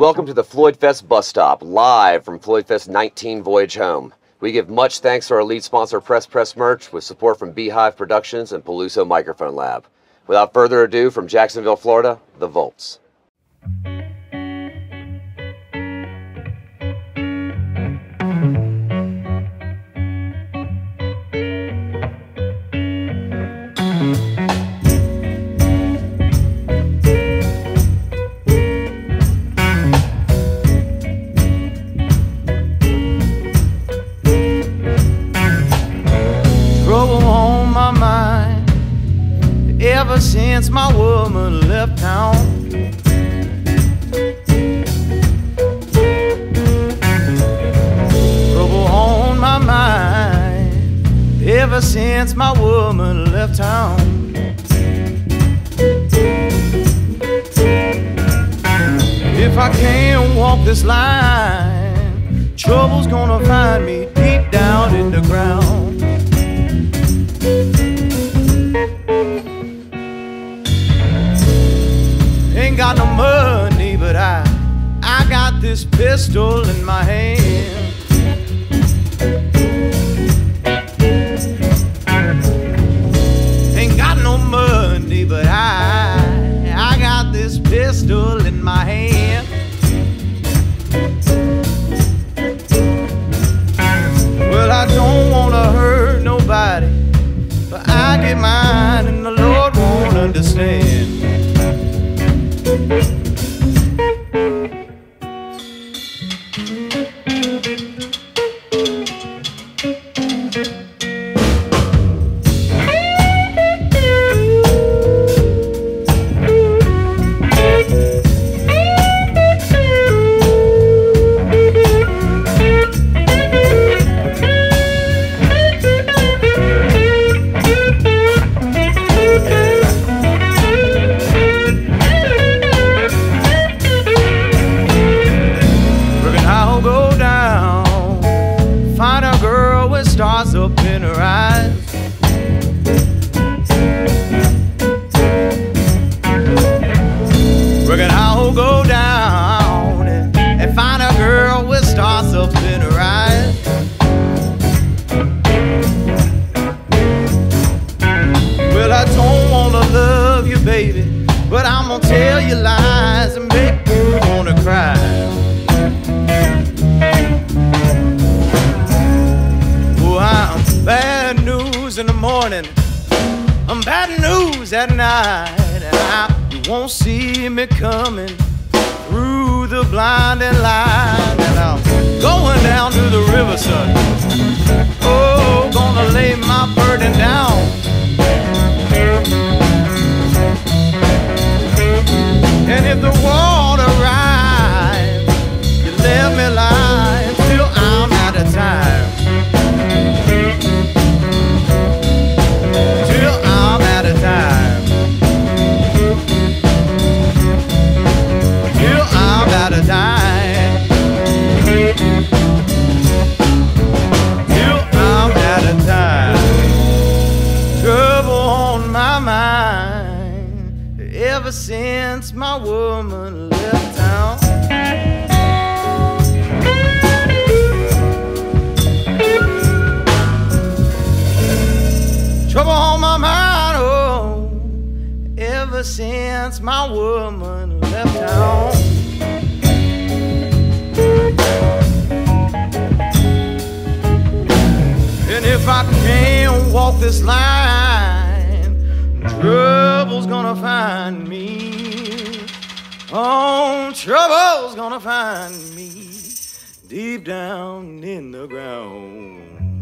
Welcome to the FloydFest bus stop, live from FloydFest 19 Voyage Home. We give much thanks to our lead sponsor, PressPress Merch, with support from Beehive Productions and Peluso Microphone Lab. Without further ado, from Jacksonville, Florida, The Volts. Ever since my woman left town. Trouble on my mind ever since my woman left town. If I can't walk this line, trouble's gonna find me got no money, but I I got this pistol in my hand. Ain't got no money, but I I got this pistol in my hand. Well, I don't wanna hurt nobody, but I get mine, and the Lord won't understand. Up in her eyes. Reckon I'll go down and find a girl with stars up in her eyes. Well, I don't wanna love you, baby, but I'm gonna tell you lies news at night. And I, you won't see me coming through the blinding light. And I'm going down to the riverside. Oh, gonna lay my burden down. And if the water ever since my woman left town. Trouble on my mind, oh, ever since my woman left town. And if I can't walk this line, trouble's gonna find me. Oh, trouble's gonna find me deep down in the ground.